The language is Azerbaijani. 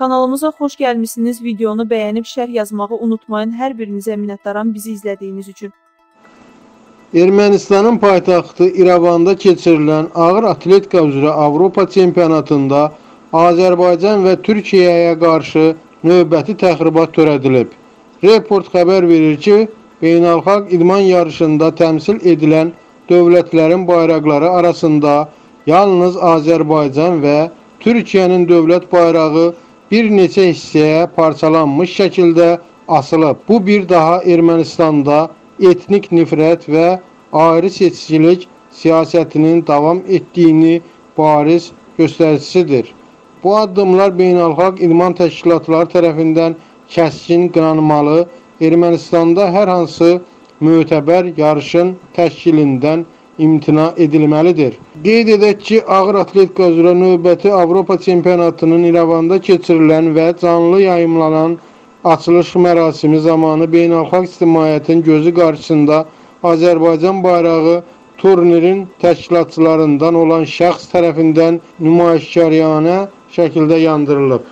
Kanalımıza xoş gəlmisiniz. Videonu bəyənib şərh yazmağı unutmayın. Hər birinizə minnətdaram bizi izlədiyiniz üçün. Ermənistanın paytaxtı İrəvanda keçirilən ağır atletika üzrə Avropa çempionatında Azərbaycan və Türkiyəyə qarşı növbəti təxribat törədilib. Report xəbər verir ki, beynəlxalq idman yarışında təmsil edilən dövlətlərin bayraqları arasında yalnız Azərbaycan və Türkiyənin dövlət bayrağı bir neçə hissəyə parçalanmış şəkildə asılıb. Bu bir daha Ermənistanda etnik nifrət və ayrı seçicilik siyasətinin davam etdiyini bariz göstəricisidir. Bu addımlar beynəlxalq idman təşkilatları tərəfindən kəskin qınanmalı, Ermənistanda hər hansı mötəbər yarışın təşkilindən imtina edilməlidir. Qeyd edək ki, ağır atletika üzrə növbəti Avropa çempionatının İrəvanda keçirilən və canlı yayımlanan açılış mərasimi zamanı beynəlxalq ictimaiyyətin gözü qarşısında Azərbaycan bayrağı turnirin təşkilatçılarından olan şəxs tərəfindən nümayişkaryanə şəkildə yandırılıb.